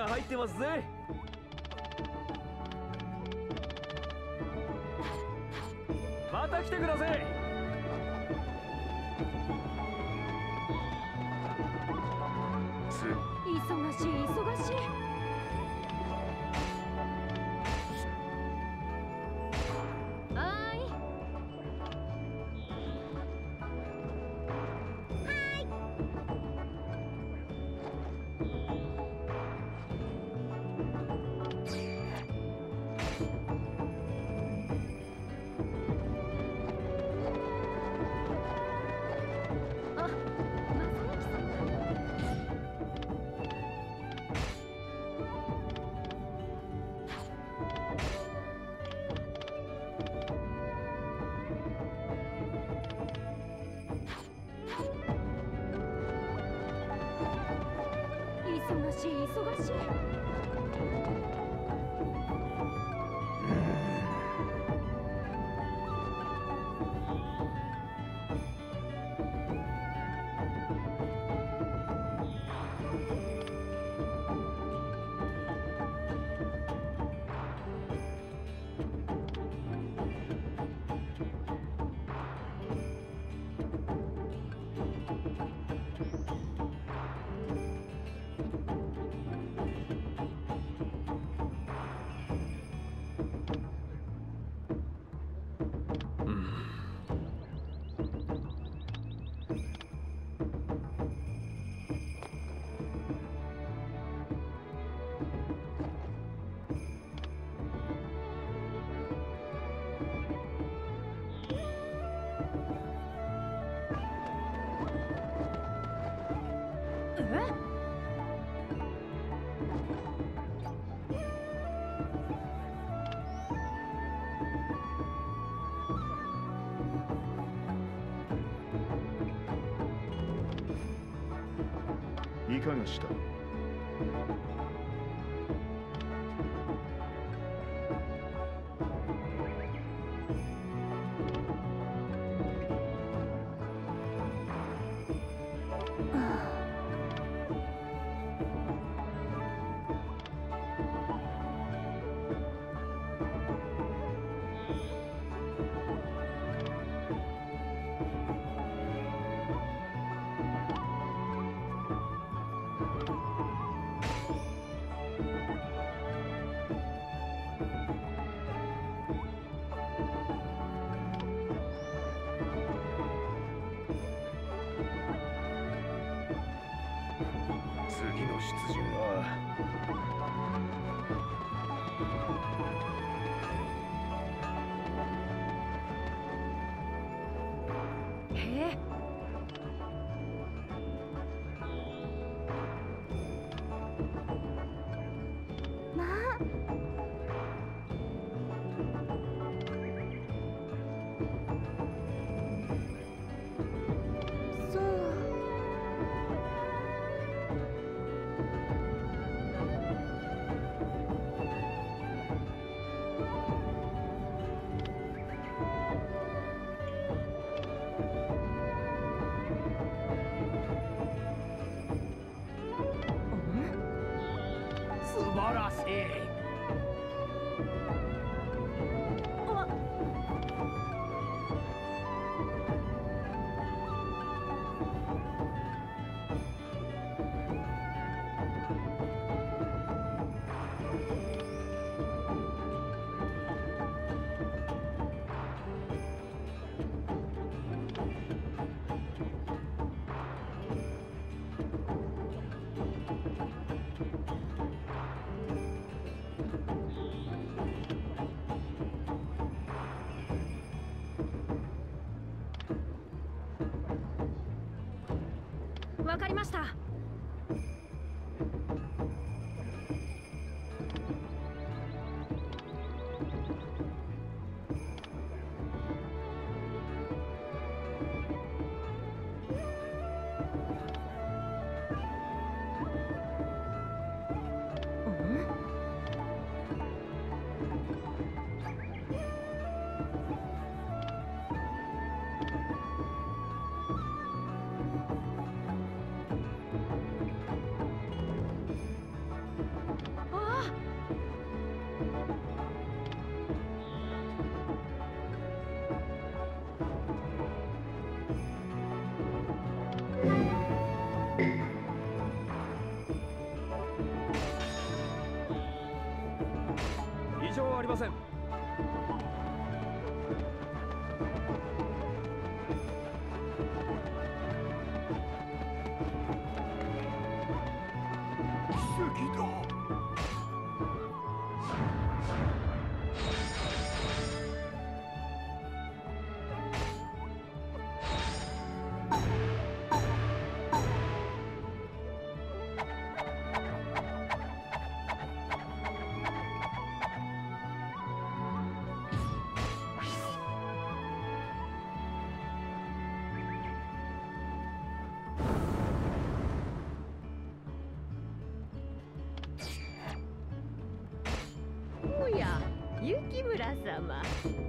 が入ってますぜ。また来てください探した素晴らしいました。様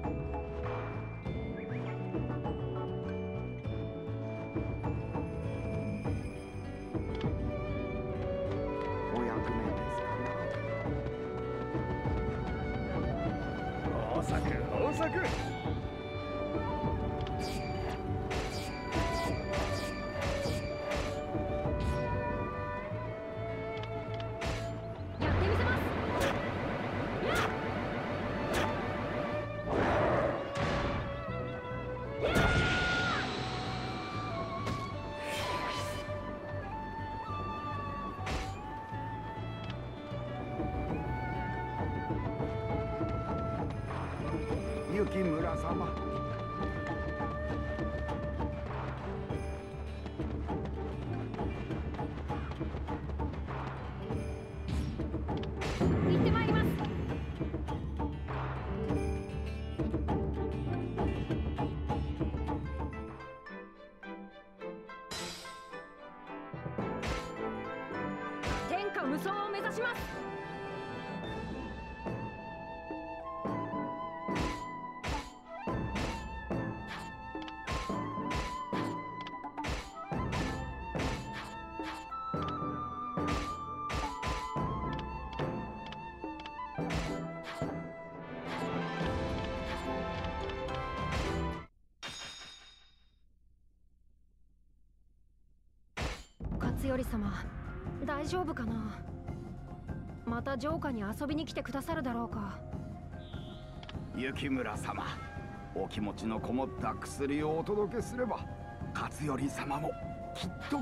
より様大丈夫かな？また城下に遊びに来てくださるだろうか？雪村様お気持ちのこもった薬をお届けすれば勝頼様もきっと。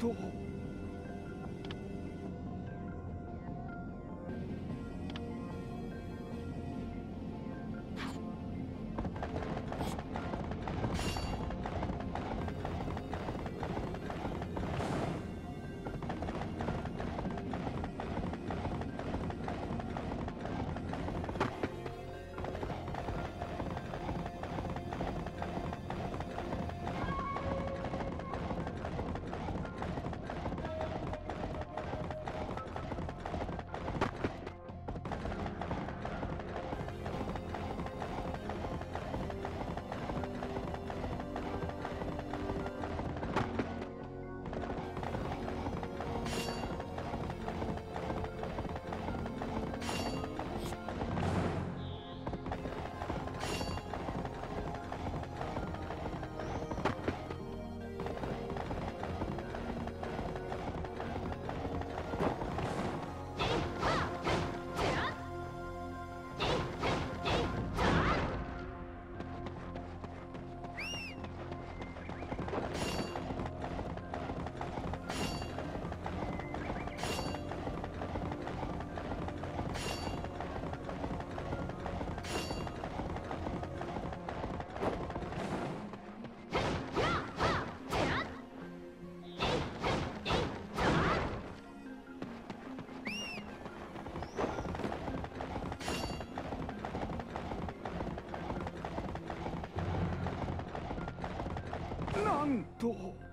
多。なんと。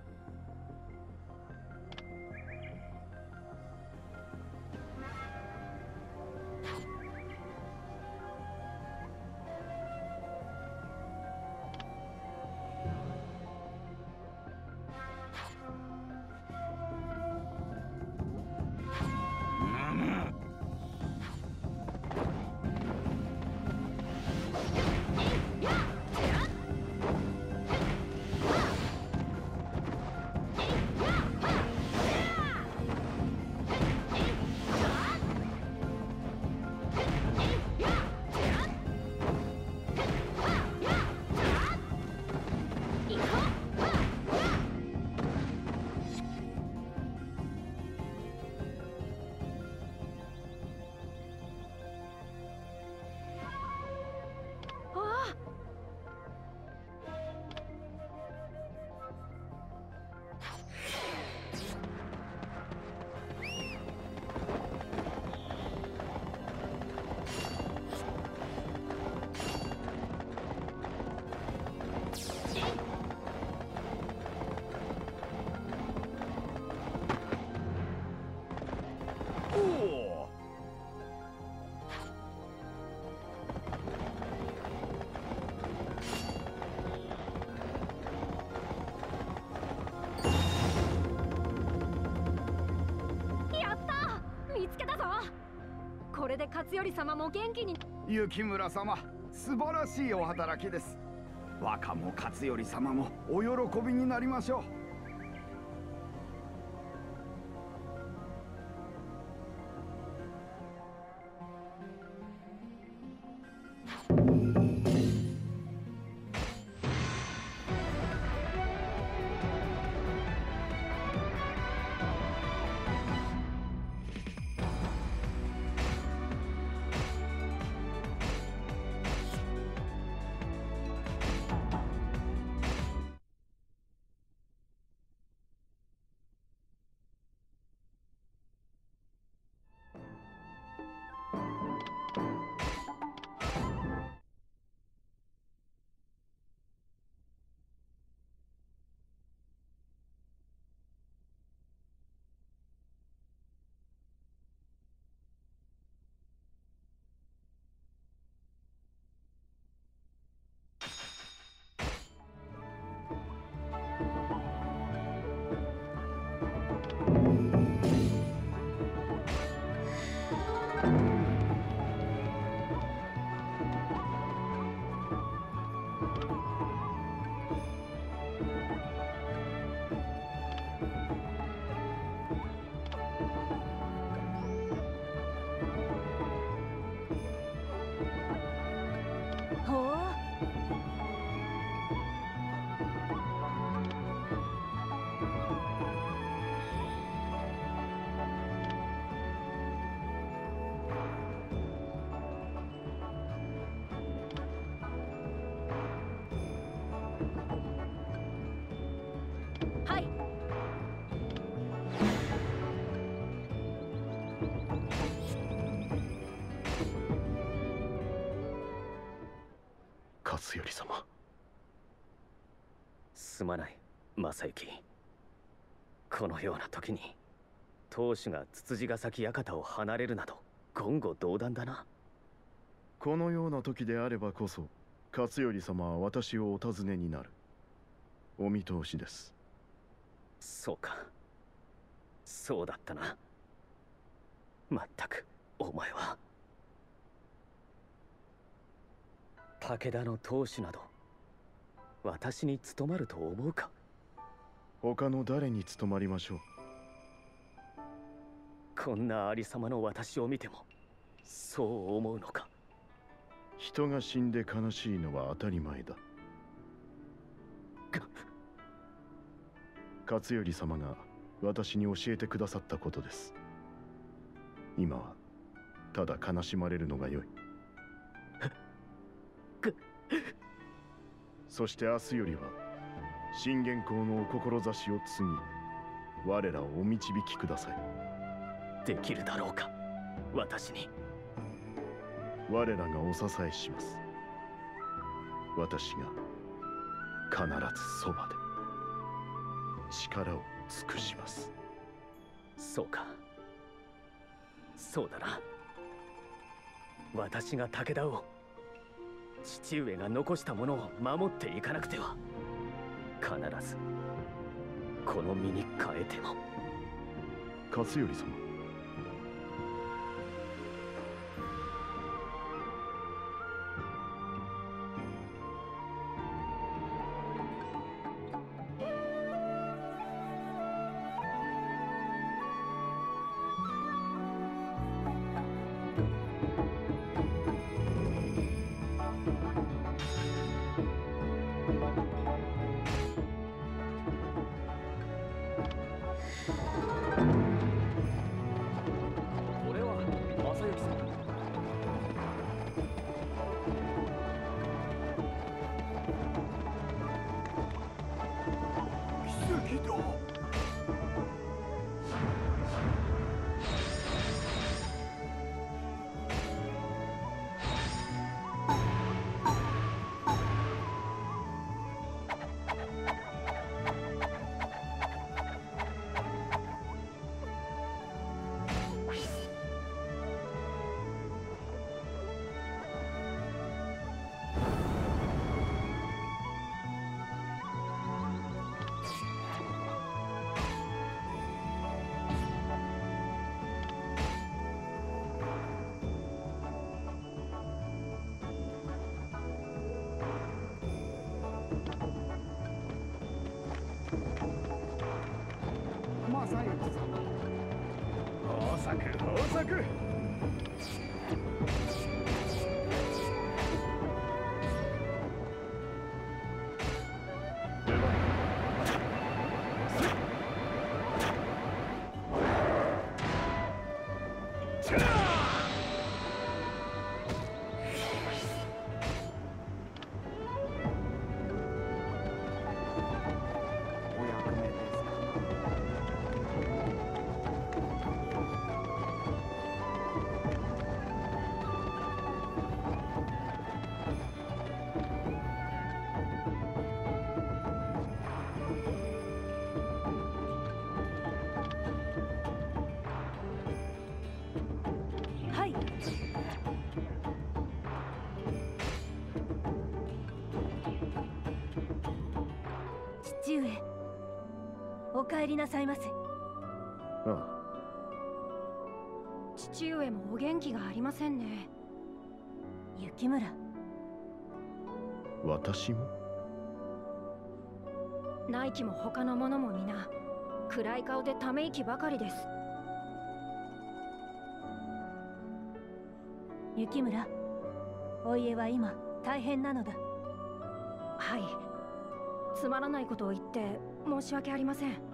勝頼様も元気に。雪村様素晴らしいお働きです。若も勝頼様もお喜びになりましょう。勝頼様。すまない正行。このような時に当主がつつじヶ崎館を離れるなど言語道断だな。このような時であればこそ勝頼様は私をお尋ねになる。お見通しです。そうか。そうだったな。まったくお前は武田の当主など私に務まると思うか？他の誰に務まりましょう？こんなありさまの私を見てもそう思うのか？人が死んで悲しいのは当たり前だ。勝頼様が私に教えてくださったことです。今はただ悲しまれるのがよいそして明日よりは信玄公のお志を継ぎ我らをお導きください。できるだろうか。私に。我らがお支えします。私が必ずそばで。力を尽くします。そうか。そうだな。私が武田を父上が残したものを守っていかなくては。必ずこの身に変えても。勝頼様。帰りなさいませ。ああ。父上もお元気がありませんね。雪村。私も？内気も他の者も皆暗い顔でため息ばかりです。雪村お家は今大変なのだ。はい。つまらないことを言って申し訳ありません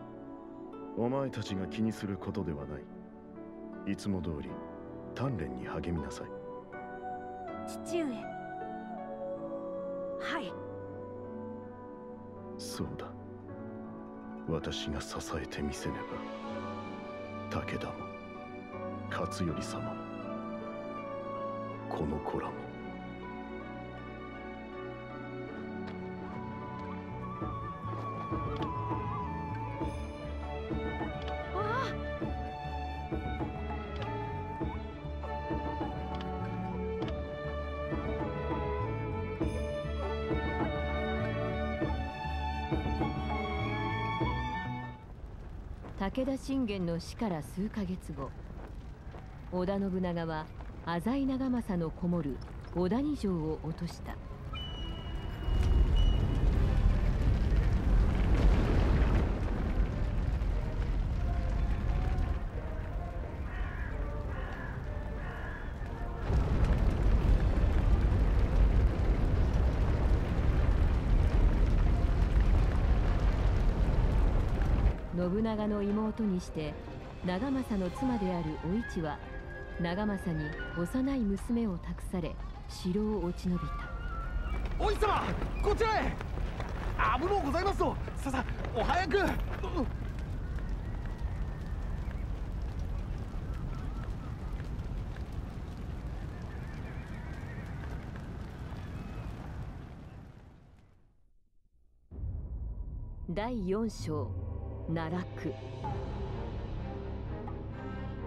お前たちが気にすることではない。いつも通り鍛錬に励みなさい。父上。はい。そうだ。私が支えてみせねば。武田も勝頼様もこの子らも武田信玄の死から数ヶ月後織田信長は浅井長政のこもる小谷城を落とした信長の妹にして長政の妻であるお市は長政に幼い娘を託され城を落ち延びた。おい様こちらへ。危のうございますぞ。ささお早く。う第4章奈落。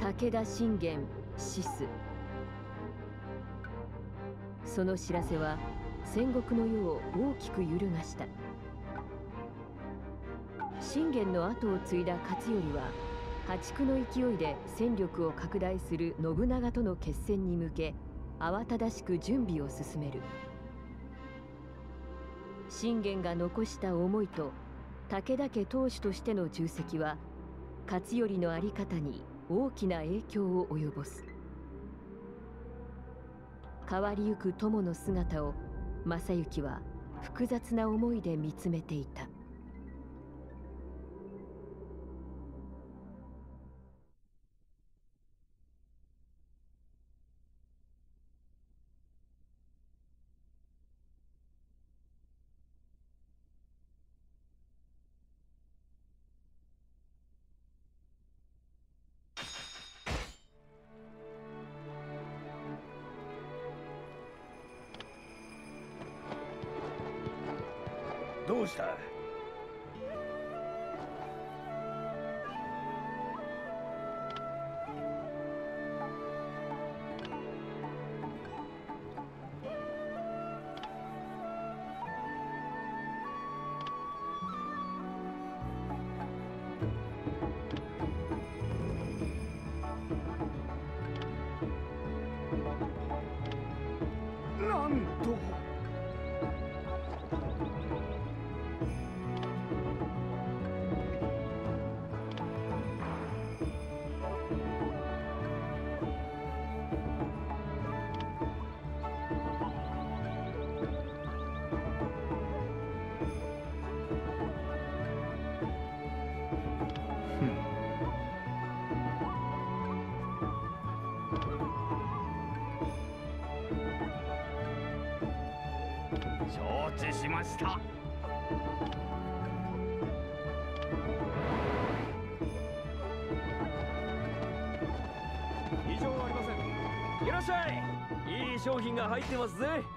武田信玄死す。その知らせは戦国の世を大きく揺るがした。信玄の後を継いだ勝頼は破竹の勢いで戦力を拡大する信長との決戦に向け慌ただしく準備を進める。信玄が残した思いと武田家当主としての重責は勝頼の在り方に大きな影響を及ぼす。変わりゆく友の姿を正行は複雑な思いで見つめていた。入ってますぜ。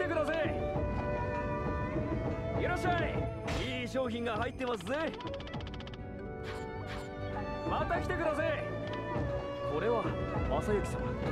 てください。いらっしゃい。いい商品が入ってますぜ。また来てください。これは正幸様。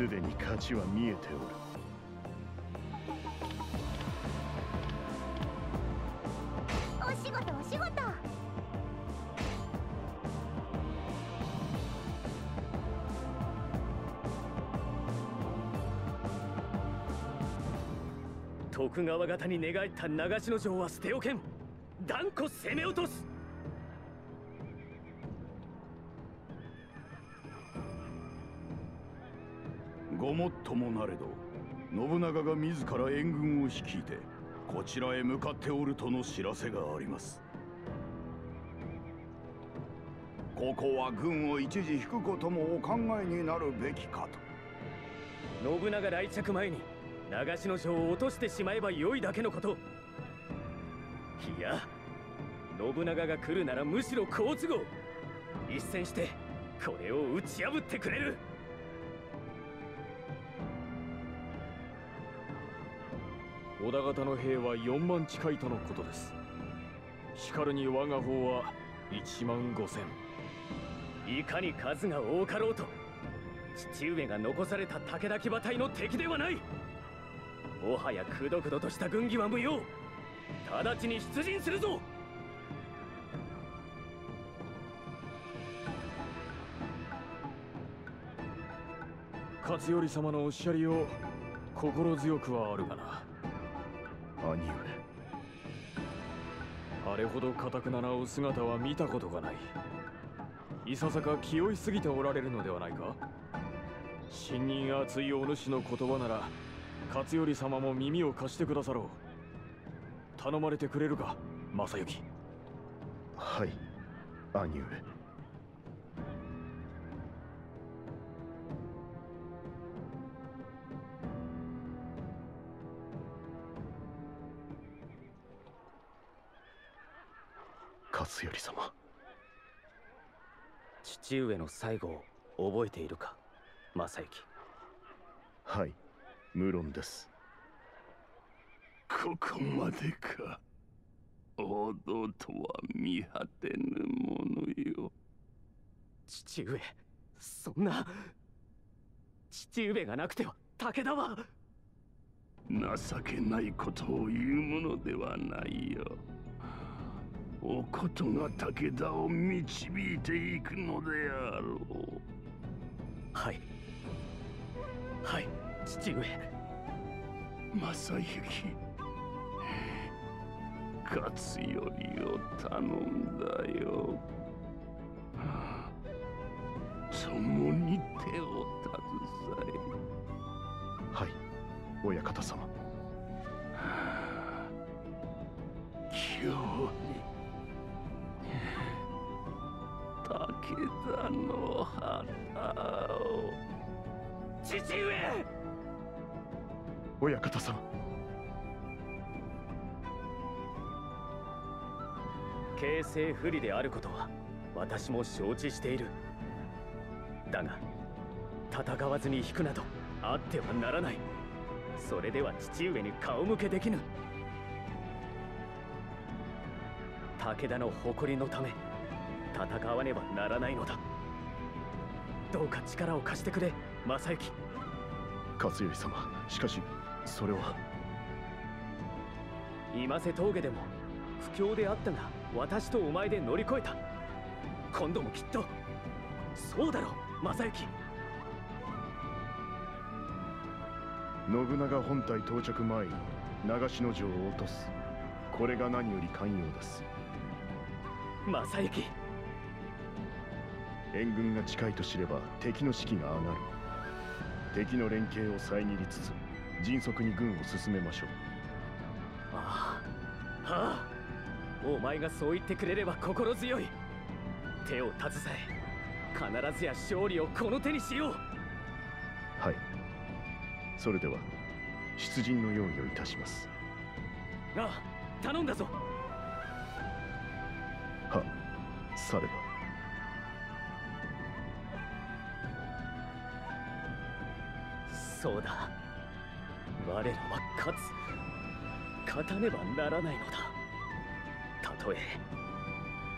すでに勝ちは見えておる。お仕事お仕事。徳川方に寝返った長篠城は捨ておけん。断固攻め落とすもっともなれど信長が自ら援軍を率いてこちらへ向かっておるとの知らせがあります。ここは軍を一時引くこともお考えになるべきかと。信長来着前に長篠城を落としてしまえば良いだけのこと。いや信長が来るならむしろ好都合。一戦してこれを打ち破ってくれる。織田方の兵は4万近いとのことです。しかるに我が方は1万5千。いかに数が多かろうと父上が残された武田騎馬隊の敵ではない。もはやくどくどとした軍議は無用。直ちに出陣するぞ。勝頼様のおっしゃりよう心強くはあるがな兄上あれほど堅くななお姿は見たことがない。いささか気負いすぎておられるのではないか？信任厚いお主の言葉なら勝頼様も耳を貸してくださろう。頼まれてくれるか正行。はい兄上。父上の最後を覚えているか正行。はい無論です。ここまでか。王道とは見果てぬものよ。父上そんな父上がなくては武田は。情けないことを言うものではないよおことが武田を導いていくのであろう。はい。はい父上。正行。勝頼を頼んだよ。共に手を携え。はい親方様。ように武田の花を父上親方さん。形勢不利であることは私も承知している。だが戦わずに引くなどあってはならない。それでは父上に顔向けできぬ。武田の誇りのため戦わねばならないのだ。どうか力を貸してくれ正行勝頼様しかしそれは。今瀬峠でも不況であったが私とお前で乗り越えた。今度もきっと。そうだろ正行信長本体到着前に長篠城を落とす。これが何より寛容です。正行援軍が近いと知れば敵の士気が上がる。敵の連携を遮りつつ迅速に軍を進めましょう。ああはあ。お前がそう言ってくれれば心強い。手を携え必ずや勝利をこの手にしよう。はい。それでは出陣の用意をいたします。ああ頼んだぞ。はさればそうだ。我らは勝つ。勝たねばならないのだ。たとえ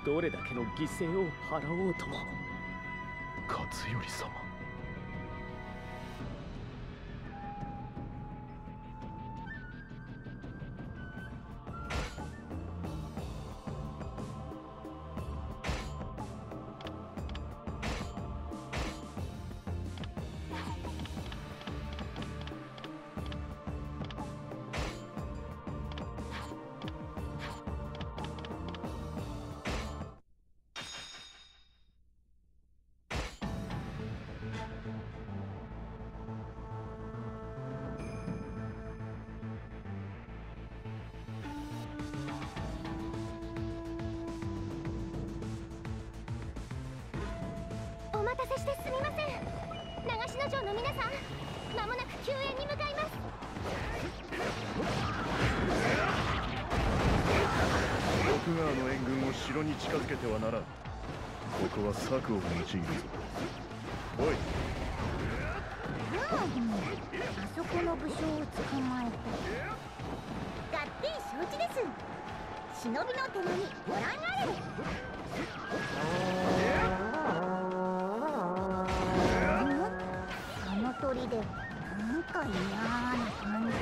どれだけの犠牲を払おうとも。勝頼様。城に近づけてはならん。ここは策を用いるぞおい。あそこの武将を捕まえた合点承知です。忍びの手にご覧あれ。あの鳥でなんか嫌な感じ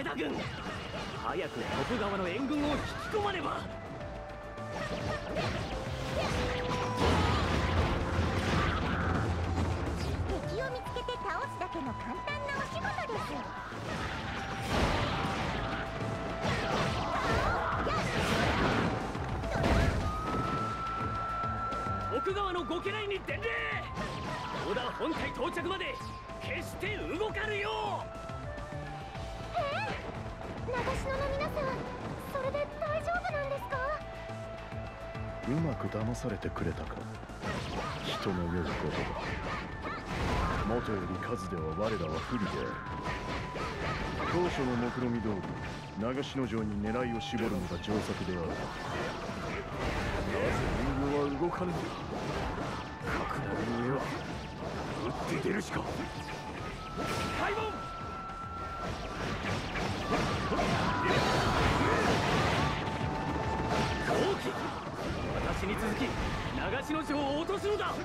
武田軍早く徳川の援軍を引き込まねば。敵を見つけて倒すだけの簡単なお仕事です奥川のご家来に伝令。織田本体到着まで決して動かぬよう。長篠の皆さんそれで大丈夫なんですか？うまく騙されてくれたか。人の良いことだ。元より数では我らは不利である。当初の目論見通り長篠城に狙いを絞るのが上策である。援軍は動かぬのだ？かくなるには打って出るしか。開門私に続き長篠城を落とすのだ。やは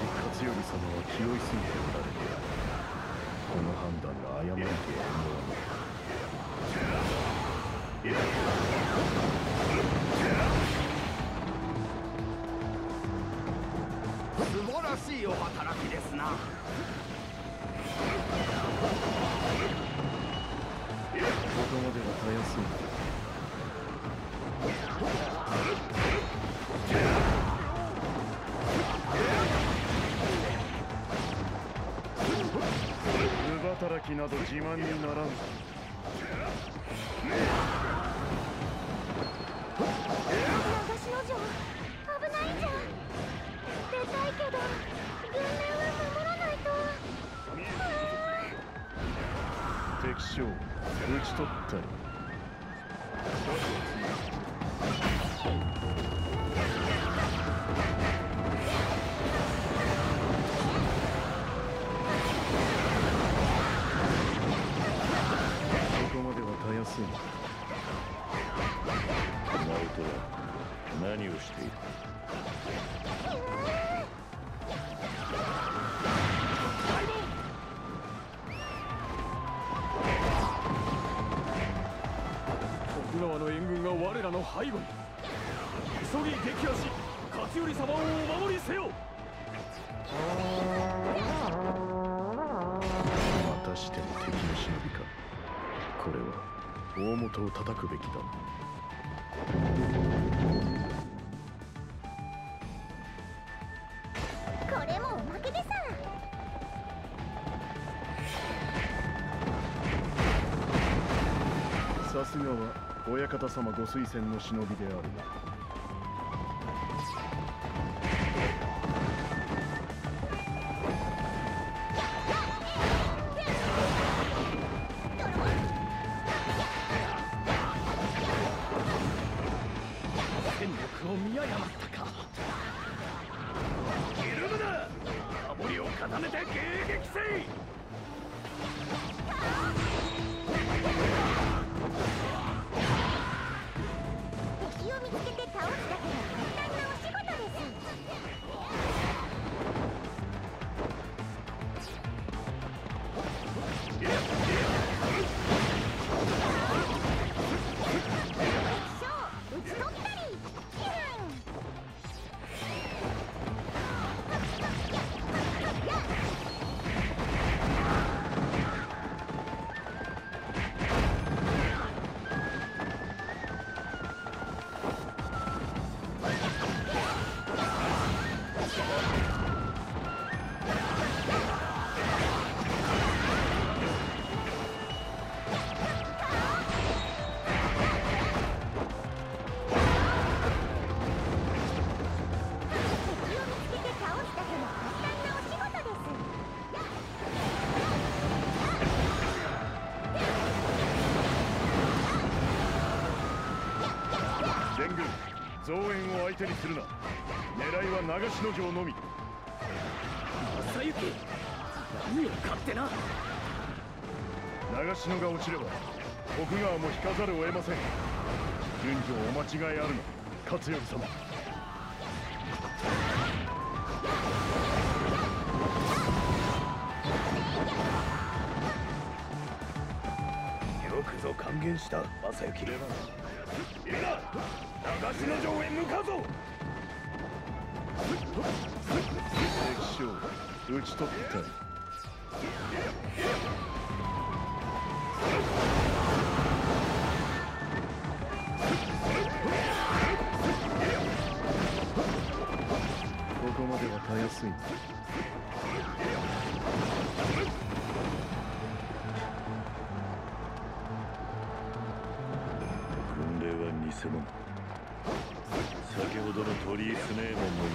り勝頼様は気負いすぎておられてこの判断が誤りとは思わぬ素晴らしいお働きですな。など自慢にならん。長篠城危ないじゃん出たいけど軍令は守らないと敵将討ち取ったり我らの背後に急ぎ撃破し勝頼様をお守りせよ。またしても敵の忍びか。これは大元を叩くべきだ。これもおまけでささすがは親方様ご推薦の忍びである。なけて倒すだ増援を相手にするな。狙いは長篠城のみ。正行。何を勝手な。長篠が落ちれば徳川も引かざるを得ません。順序お間違いあるな。勝頼様。よくぞ還元した正行。いいな東の城へ向かうぞ。敵将討ち取ったほどの鳥居スネーモンの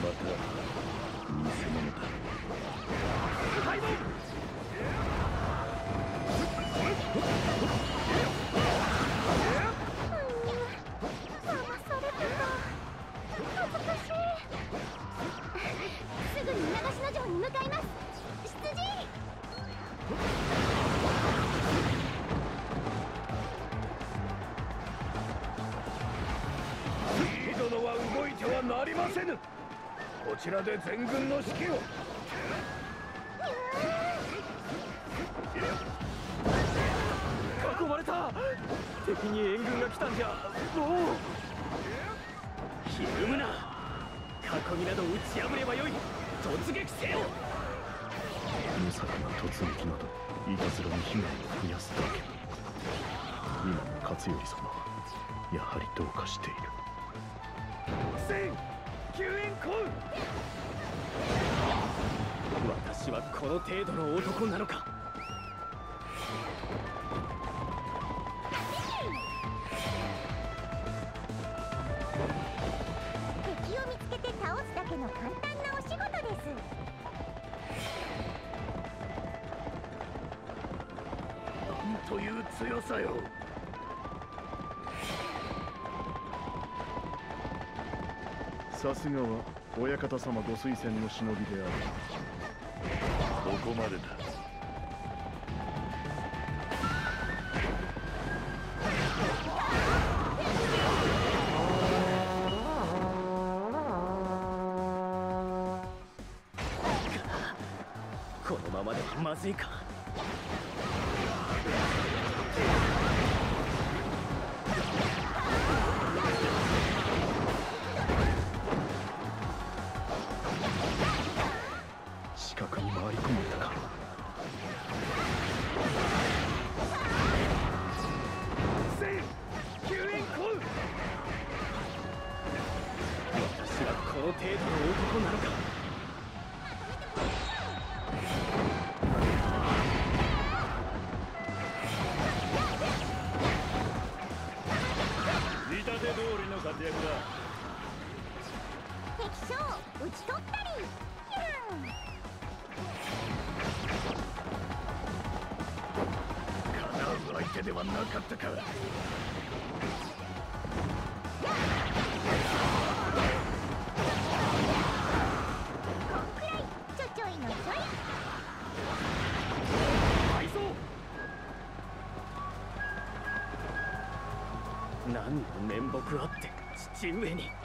ちらで全軍の指揮を。囲まれた。敵に援軍が来たんじゃ。もう。ひるむな。囲みなど打ち破ればよい。突撃せよ。無策な突撃などいたずらに被害を増やすだけ。今の勝頼様はやはりどうかしている。戦救援来うの程度の男なのか？敵を見つけて倒すだけの簡単なお仕事です。という強さよ。さすがは親方様ご推薦の忍びである。こまでだ。何の面目あって父上に。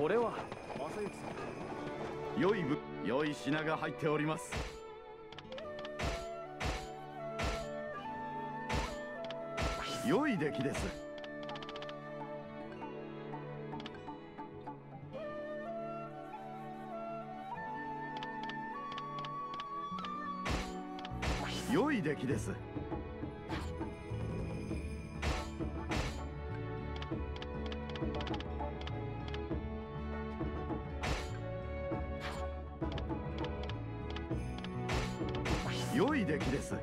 これは。正幸さん良い部良い品が入っております。良い出来です。良い出来です。良い出来です。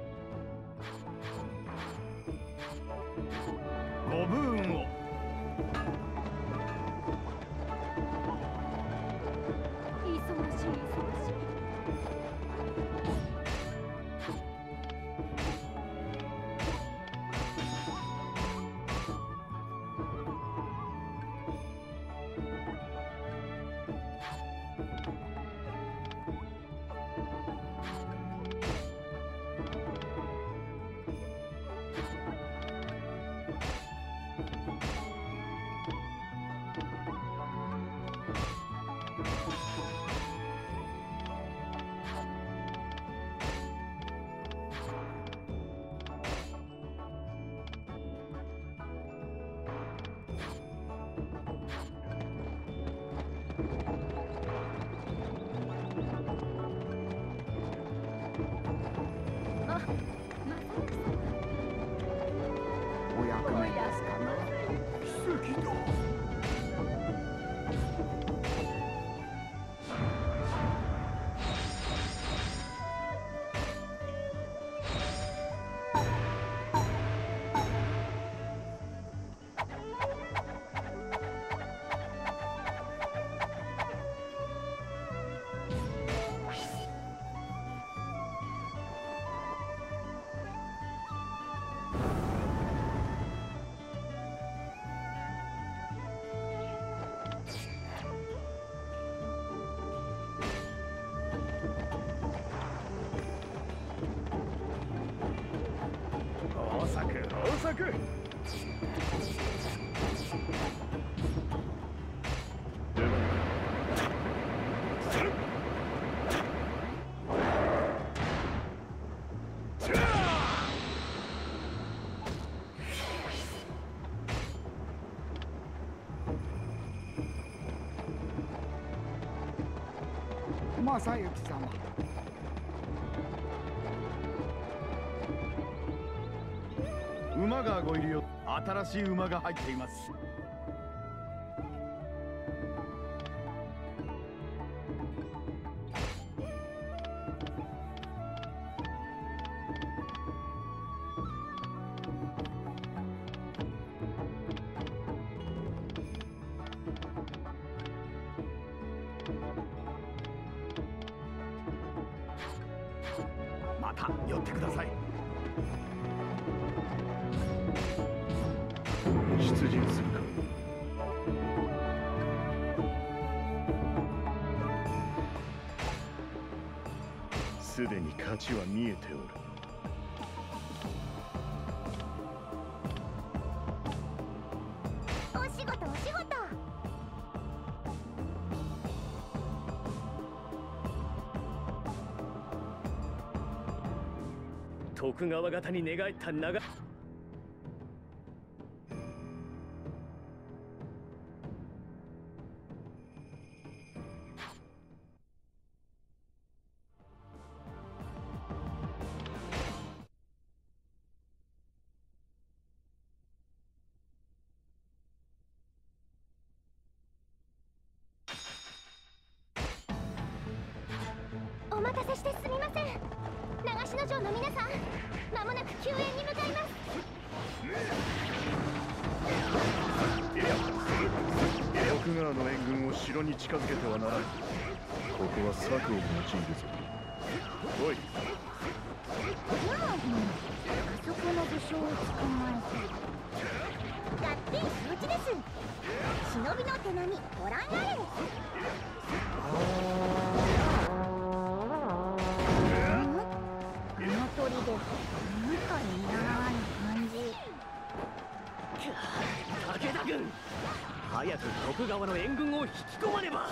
正行様。馬がご入りよ新しい馬が入っています。徳川方に寝返った長この武将を捕まえた合点承知です忍びの手並みご覧あれ鳥でなんか嫌な感じ武田軍早く徳川の援軍を引き込まねば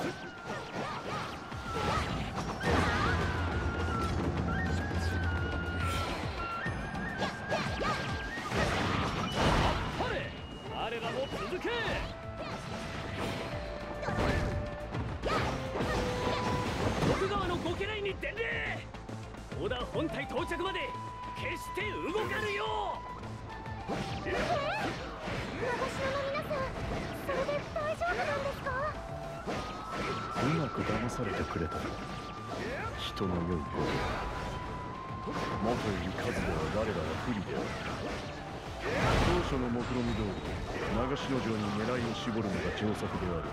絞るのが上策である。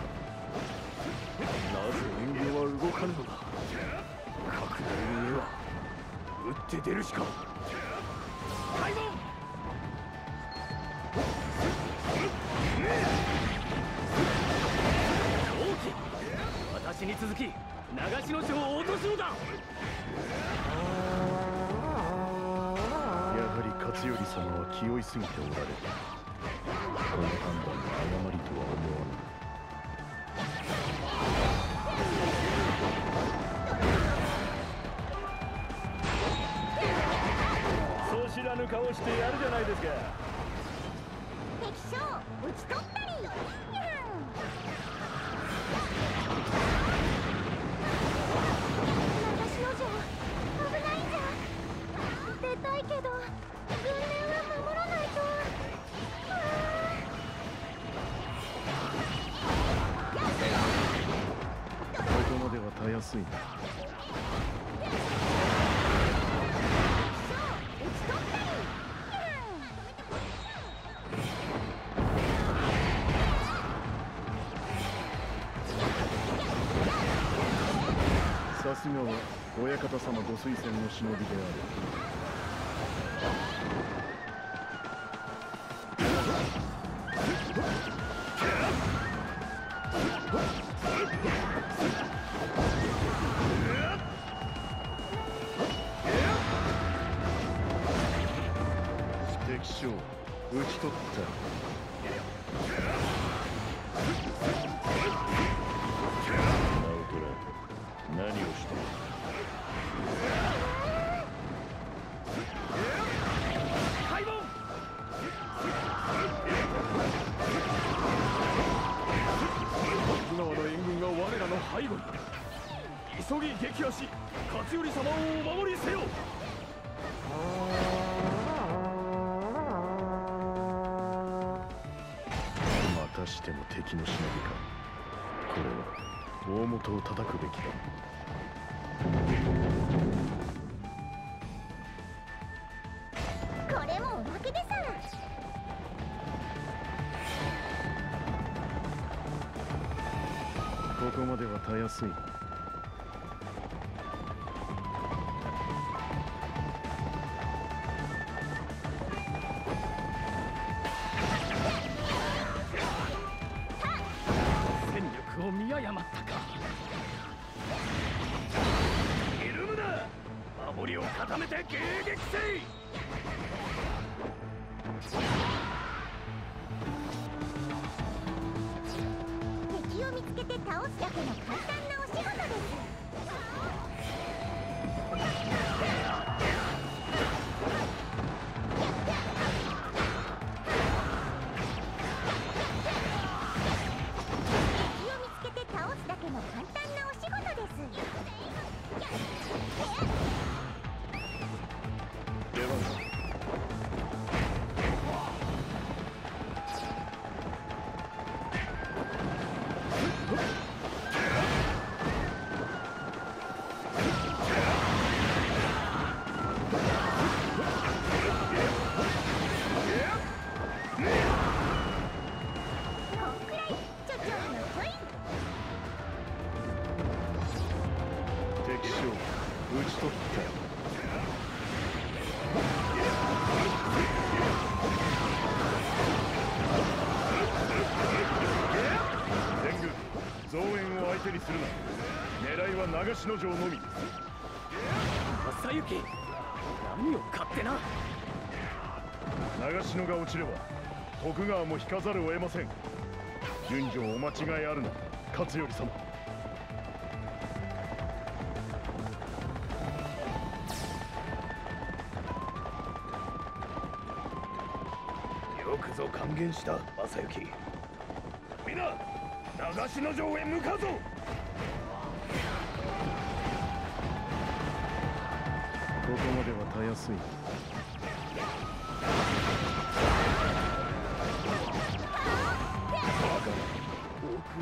なぜ援軍は動かぬのだ？隠れる上は打って出るしか。開門私に続き長篠城を落とすのだ！やはり勝頼様は気負いすぎておられるこの判断が誤りとは思わぬそう知らぬ顔してやるじゃないですか。すいなさすがは親方様ご推薦の忍びである。狙いは長篠城のみ正行何を勝手な。長篠が落ちれば徳川も引かざるを得ません。順序お間違いあるな勝頼様。よくぞ還元した正行。皆長篠城へ向かうぞやすい。遅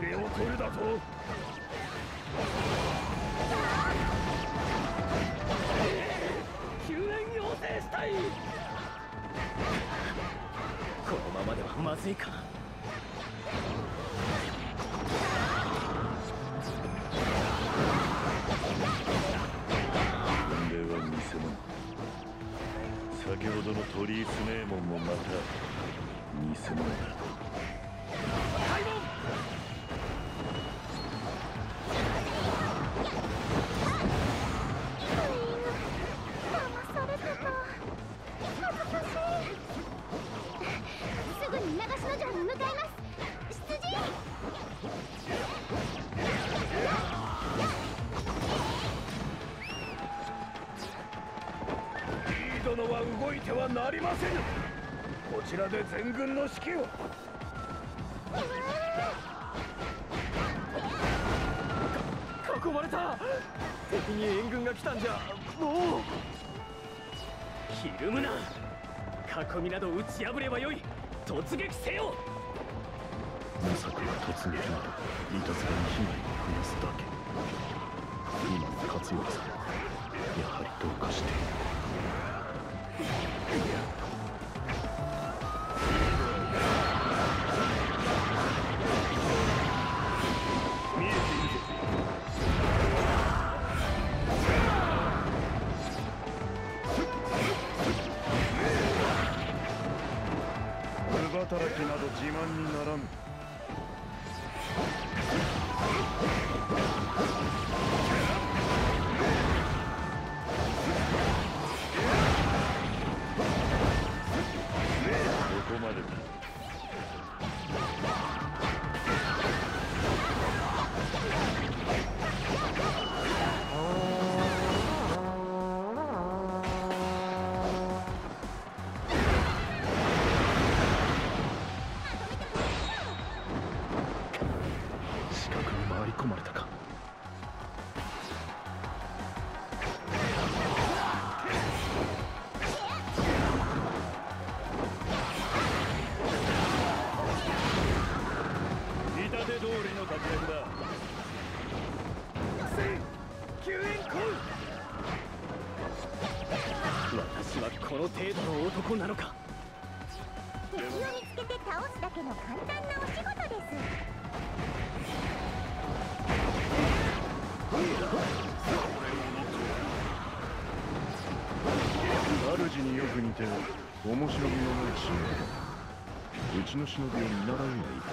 れを取るだと？救援要請したい。このままではまずいか先ほどの鳥居スネーモンもまた偽物だ囲まれた敵に援軍が来たんじゃ。もう。ひるむな。囲みなど打ち破ればよい。突撃せよ。まさか突撃などいたずらに被害を増やすだけ今の勝頼さんやはりどうかして。いるなどなのか？敵を見つけて倒すだけの簡単なお仕事ですあるじによく似て面白みのない忍びうちの忍びを見習うがいいか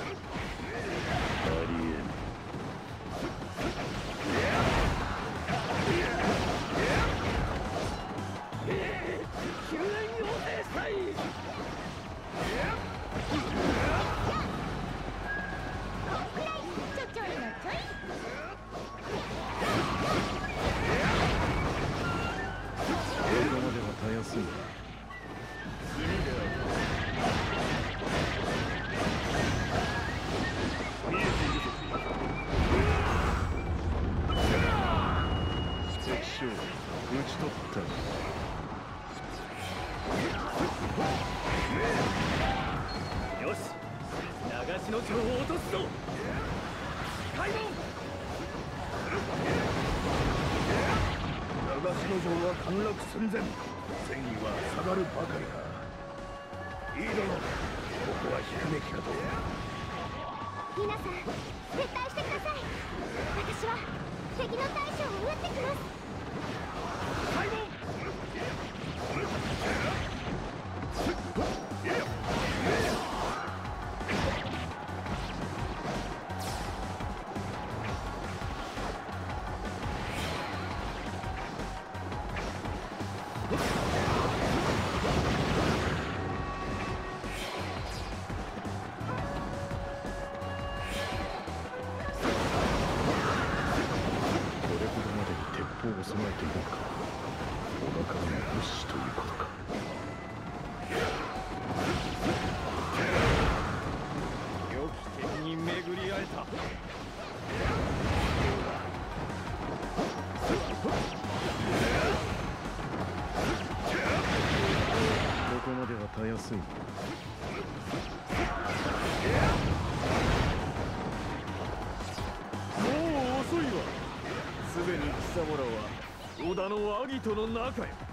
ギトの中へ。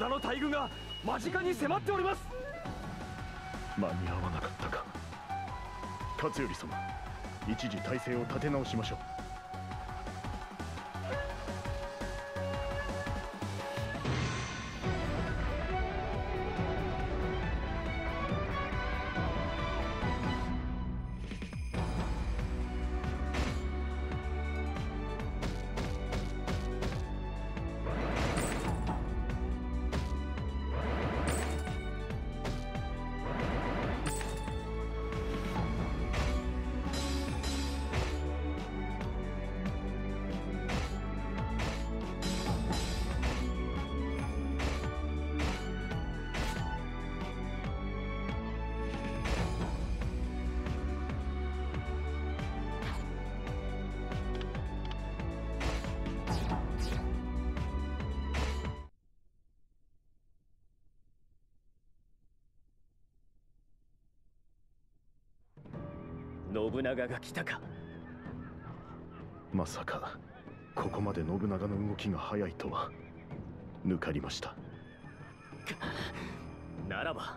田の大軍が間近に迫っております。間に合わなかったか。勝頼様一時体勢を立て直しましょう。長が来たか。まさかここまで信長の動きが早いとは。抜かりました。ならば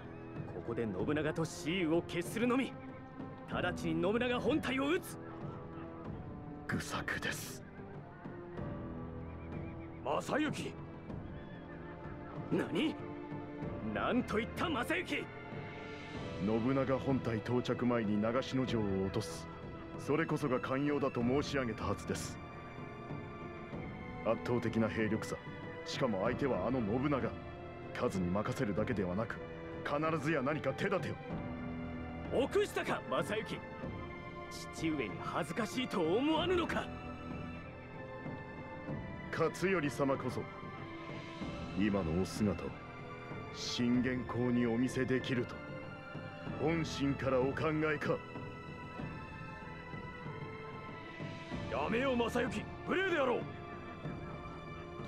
ここで信長と雌雄を決するのみ。直ちに信長本体を討つ。愚策です。正幸何？何と言った正幸信長本体到着前に長篠城を落とす。それこそが寛容だと申し上げたはずです。圧倒的な兵力差。しかも相手はあの信長。数に任せるだけではなく必ずや何か手立てを。臆したか正行。父上に恥ずかしいと思わぬのか。勝頼様こそ今のお姿を信玄公にお見せできると本心からお考えか。やめよ正行。無礼であろう。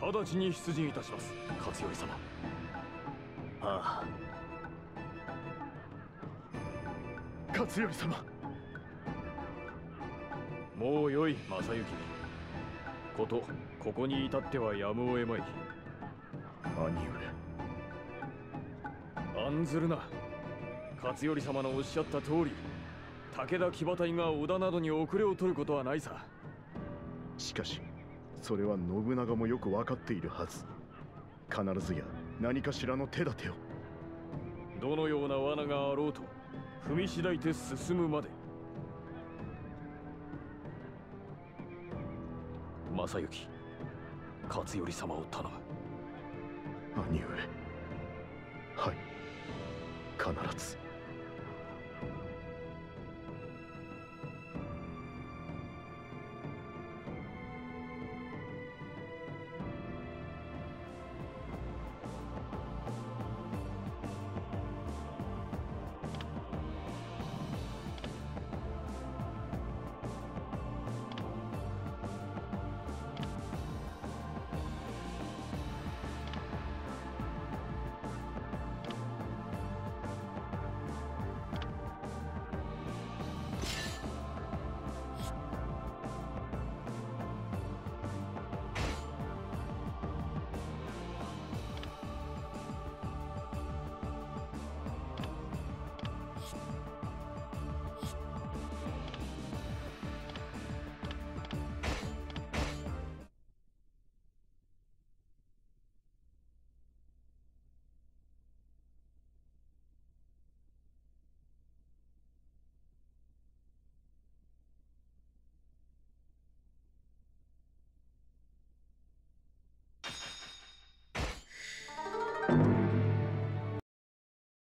直ちに出陣いたします。勝頼様。ああ。勝頼様。もうよい正行。ことここに至ってはやむを得まい。兄上。案ずるな勝頼様のおっしゃった通り武田騎馬隊が織田などに遅れを取ることはないさ。しかしそれは信長もよく分かっているはず。必ずや何かしらの手立てを。どのような罠があろうと踏みしだいて進むまで。正行勝頼様を頼む。兄上。はい。必ず